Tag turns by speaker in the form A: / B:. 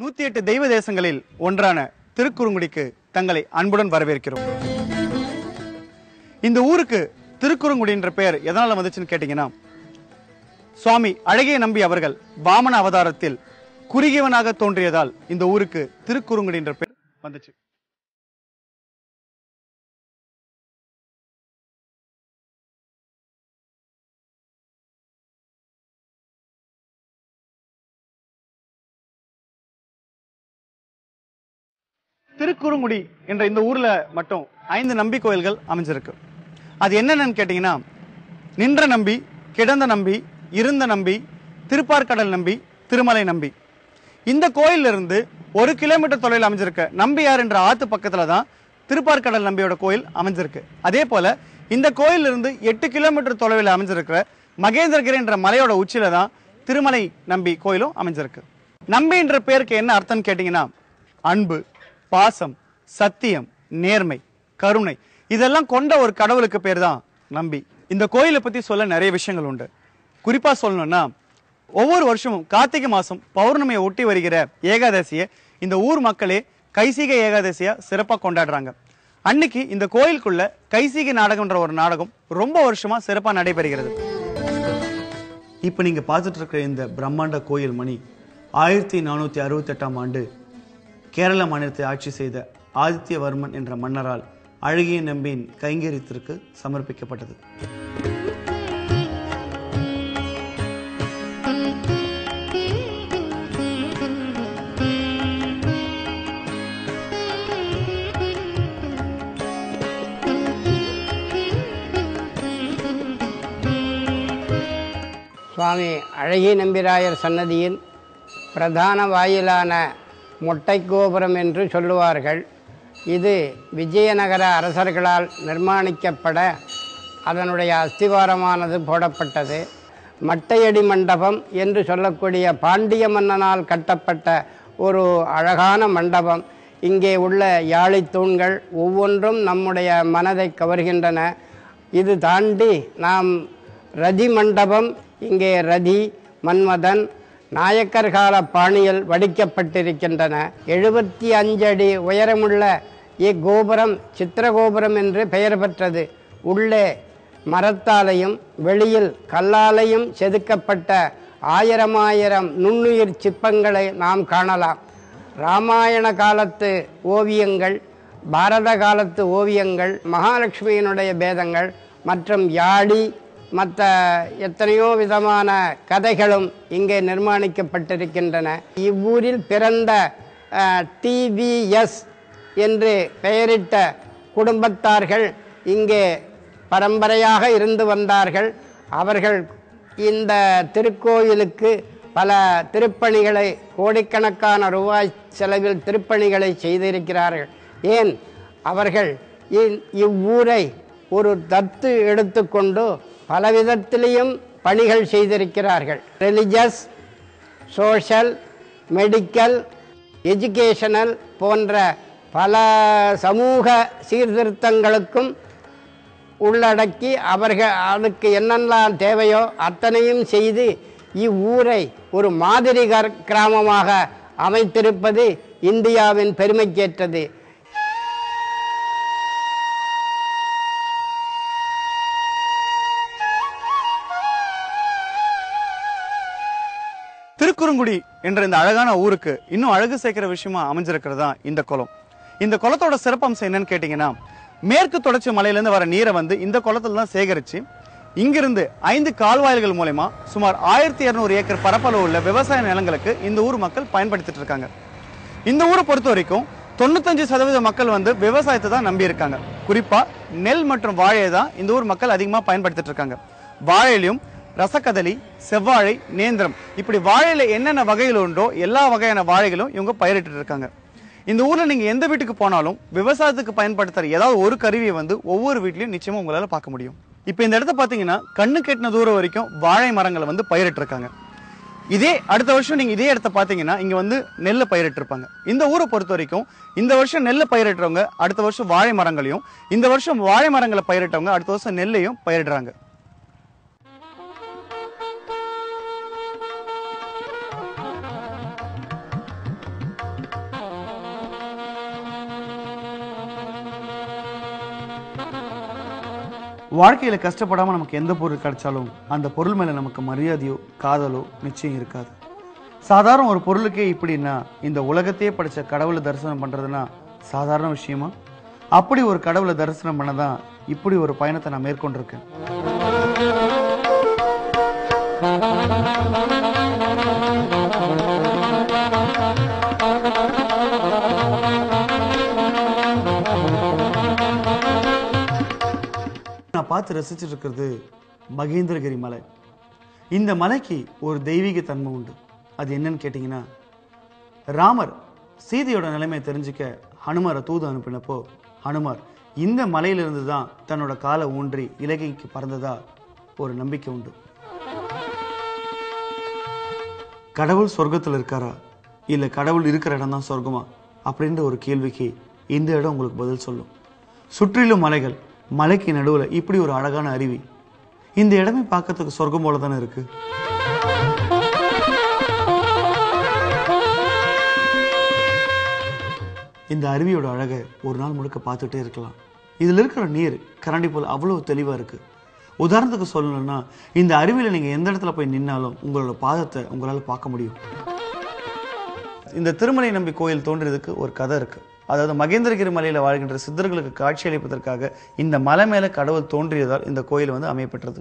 A: நூத்தி எட்டு தெய்வ தேசங்களில் ஒன்றான திருக்குறுங்குடிக்கு தங்களை அன்புடன் வரவேற்கிறோம். இந்த ஊருக்கு திருக்குறுங்குடி என்ற பெயர் எதனால வந்துச்சுன்னு கேட்டீங்கன்னா சுவாமி அழகிய நம்பி அவர்கள் வாமன அவதாரத்தில் குறுகியவனாக தோன்றியதால் இந்த ஊருக்கு திருக்குறுங்குடி என்ற பெயர் வந்துச்சு. திருக்குறுங்குடி என்ற இந்த ஊரில் மட்டும் ஐந்து நம்பி கோயில்கள் அமைஞ்சிருக்கு. அது என்னென்னு கேட்டிங்கன்னா நின்ற நம்பி கிடந்த நம்பி இருந்த நம்பி திருப்பார்கடல் நம்பி திருமலை நம்பி. இந்த கோயில்ல இருந்து ஒரு கிலோமீட்டர் தொலைவில் அமைஞ்சிருக்க நம்பியார் என்ற ஆத்து பக்கத்தில் தான் திருப்பார்கடல் நம்பியோட கோயில் அமைஞ்சிருக்கு. அதே போல் இந்த கோயில்ல இருந்து எட்டு கிலோமீட்டர் தொலைவில் அமைஞ்சிருக்கிற மகேந்திரகிரி என்ற மலையோட உச்சியில் தான் திருமலை நம்பி கோயிலும் அமைஞ்சிருக்கு. நம்பி என்ற பேருக்கு என்ன அர்த்தம்னு கேட்டிங்கன்னா அன்பு. பாசம் சத்தியம் நேர்மை கருணை. இதெல்லாம் கொண்ட ஒரு கடவுளுக்கு பேர் தான் நம்பி. இந்த கோயிலை பத்தி சொல்ல நிறைய விஷயங்கள் உண்டு. குறிப்பாக சொல்லணும்னா ஒவ்வொரு வருஷமும் கார்த்திகை மாதம் பௌர்ணமியை ஒட்டி வருகிற ஏகாதசியை இந்த ஊர் மக்களே கைசிக ஏகாதசியா சிறப்பாக கொண்டாடுறாங்க. அன்னைக்கு இந்த கோயிலுக்குள்ள கைசிகை நாடகம்ன்ற ஒரு நாடகம் ரொம்ப வருஷமா சிறப்பா நடைபெறுகிறது. இப்போ நீங்க பார்த்துட்டு இருக்கிற இந்த பிரம்மாண்ட கோயில் மணி ஆயிரத்தி நானூற்றி அறுபத்தி எட்டாம் ஆண்டு கேரள மாநிலத்தை ஆட்சி செய்த ஆதித்யவர்மன் என்ற மன்னரால் அழகிய நம்பியின் கைங்கரியத்திற்கு சமர்ப்பிக்கப்பட்டது.
B: சுவாமி அழகிய நம்பிராயர் சன்னதியின் பிரதான வாயிலான மொட்டை கோபுரம் என்று சொல்லுவார்கள். இது விஜயநகர அரசர்களால் நிர்மாணிக்கப்பட அதனுடைய அஸ்திவாரமானது போடப்பட்டது. மட்டையடி மண்டபம் என்று சொல்லக்கூடிய பாண்டிய மன்னனால் கட்டப்பட்ட ஒரு அழகான மண்டபம். இங்கே உள்ள யாழி தூண்கள் ஒவ்வொன்றும் நம்முடைய மனதை கவர்கின்றன. இது தாண்டி நாம் ரதி மண்டபம் இங்கே ரதி மன்மதன் நாயக்கர் கால பாணியில் வடிக்கப்பட்டிருக்கின்றன. எழுபத்தி அஞ்சடி உயரமுள்ள இக்கோபுரம் சித்திரகோபுரம் என்று பெயர் பெற்றது. உள்ளே மரத்தாலையும் வெளியில் கல்லாலையும் செதுக்கப்பட்ட ஆயிரம் ஆயிரம் நுண்ணுயிர் சிற்பங்களை நாம் காணலாம். ராமாயண காலத்து ஓவியங்கள் பாரத காலத்து ஓவியங்கள் மகாலட்சுமியினுடைய பேதங்கள் மற்றும் யாழி மற்ற எத்தனையோ விதமான கதைகளும் இங்கே நிர்மாணிக்கப்பட்டிருக்கின்றன. இவ்வூரில் பிறந்த டிவிஎஸ் என்று பெயரிட்ட குடும்பத்தார்கள் இங்கே பரம்பரையாக இருந்து வந்தார்கள். அவர்கள் இந்த திருக்கோயிலுக்கு பல திருப்பணிகளை கோடிக்கணக்கான ரூபாய் செலவில் திருப்பணிகளை செய்திருக்கிறார்கள். ஏன்? அவர்கள் இவ்வூரை ஒரு தத்து எடுத்துக்கொண்டு பலவிதத்திலையும் பணிகள் செய்திருக்கிறார்கள். ரிலிஜியஸ் சோஷியல் மெடிக்கல் எஜுகேஷனல் போன்ற பல சமூக சீர்திருத்தங்களுக்கும் உள்ளடக்கி அவர்கள் அதுக்கு என்னெல்லாம் தேவையோ அத்தனையும் செய்து இவ்வூரை ஒரு மாதிரி கிராமமாக அமைத்திருப்பது இந்தியாவின் பெருமைக்கேற்றது.
A: திருக்குறுங்குடி என்ற இந்த அழகான ஊருக்கு இன்னும் அழகு சேர்க்கிற விஷயமா அமைஞ்சிருக்கிறது தான் இந்த குளம். இந்த குளத்தோட சிறப்பம்சம் என்னன்னு கேட்டிங்கன்னா மேற்கு தொடர்ச்சி மலையிலேருந்து வர நீரை வந்து இந்த குளத்தில் தான் சேகரித்து இங்கிருந்து ஐந்து கால்வாய்கள் மூலயமா சுமார் ஆயிரத்தி இரநூறு ஏக்கர் பரப்பளவு உள்ள விவசாய நிலங்களுக்கு இந்த ஊர் மக்கள் பயன்படுத்திட்டு இருக்காங்க. இந்த ஊரை பொறுத்த வரைக்கும் தொண்ணூத்தஞ்சு சதவீத மக்கள் வந்து விவசாயத்தை தான் நம்பியிருக்காங்க குறிப்பாக நெல் மற்றும் வாழையை தான் இந்த ஊர் மக்கள் அதிகமாக பயன்படுத்திட்டு இருக்காங்க. வாழையிலையும் ரசக்கதலி செவ்வாழை நேந்திரம். இப்படி வாழையில் என்னென்ன வகைகள் உண்டோ எல்லா வகையான வாழைகளும் இவங்க பயிரிட்டு இருக்காங்க. இந்த ஊரில் நீங்கள் எந்த வீட்டுக்கு போனாலும் விவசாயத்துக்கு பயன்படுத்துகிற ஏதாவது ஒரு கருவியை வந்து ஒவ்வொரு வீட்லையும் நிச்சயமாக உங்களால் பார்க்க முடியும். இப்போ இந்த இடத்த பார்த்தீங்கன்னா கண்ணு கெட்டின தூரம் வரைக்கும் வாழை மரங்களை வந்து பயிரிட்டிருக்காங்க இதே அடுத்த வருஷம் நீங்கள் இதே இடத்த பார்த்தீங்கன்னா இங்கே வந்து நெல்லை பயிரிட்டிருப்பாங்க இந்த ஊரை பொறுத்த வரைக்கும் இந்த வருஷம் நெல்லை பயிரிடுறவங்க அடுத்த வருஷம் வாழை மரங்களையும் இந்த வருஷம் வாழை மரங்களை பயிரிட்டவங்க அடுத்த வருஷம் நெல்லையும் பயிரிடுறாங்க. வாழ்க்கையில் கஷ்டப்படாமல் நமக்கு எந்த பொருள் கிடைச்சாலும் அந்த பொருள் மேலே நமக்கு மரியாதையோ காதலோ நிச்சயம் இருக்காது. சாதாரண ஒரு பொருளுக்கே இப்படின்னா இந்த உலகத்தையே படித்த கடவுளை தரிசனம் பண்ணுறதுன்னா சாதாரண விஷயமா? அப்படி ஒரு கடவுளை தரிசனம் பண்ண தான் இப்படி ஒரு பயணத்தை நான் மேற்கொண்டிருக்கேன். நான் பார்த்து ரசிச்சுட்டு இருக்கிறது மகேந்திரகிரி மலை. இந்த மலைக்கு ஒரு தெய்வீக தன்மை உண்டு. அது என்னன்னு கேட்டிங்கன்னா ராமர் சீதையோட நிலைமையை தெரிஞ்சுக்க ஹனுமாரை தூது அனுப்பினப்போ ஹனுமார் இந்த மலையிலிருந்து தான் தன்னோட காலை ஊன்றி இலங்கைக்கு பறந்ததா ஒரு நம்பிக்கை உண்டு. கடவுள் சொர்க்கத்தில் இருக்காரா? இல்லை கடவுள் இருக்கிற இடம் தான் சொர்க்கமா? அப்படின்ற ஒரு கேள்விக்கு இந்த இடம் உங்களுக்கு பதில் சொல்லும். சுற்றிலும் மலைகள் மலைக்கு நடுவில் இப்படி ஒரு அழகான அருவி. இந்த இடமே பார்க்கறதுக்கு சொர்க்கம் போல தானே இருக்கு? இந்த அருவியோட அழகை ஒரு நாள் முழுக்க பார்த்துட்டே இருக்கலாம். இதில் இருக்கிற நீர் கரண்டி போல் அவ்வளோ தெளிவாக இருக்கு. உதாரணத்துக்கு சொல்லணும்னா இந்த அருவியில் நீங்கள் எந்த இடத்துல போய் நின்னாலும் உங்களோட பாதத்தை உங்களால் பார்க்க முடியும். இந்த திருமலை நம்பி கோயில் தோன்றியதுக்கு ஒரு கதை இருக்குது அதாவது மகேந்திரகிரி மலையில் வாழ்கின்ற சித்தர்களுக்கு காட்சியளிப்பதற்காக இந்த மலை மேலே கடவுள் தோன்றியதால் இந்த கோயில் வந்து அமையப்பெற்றது.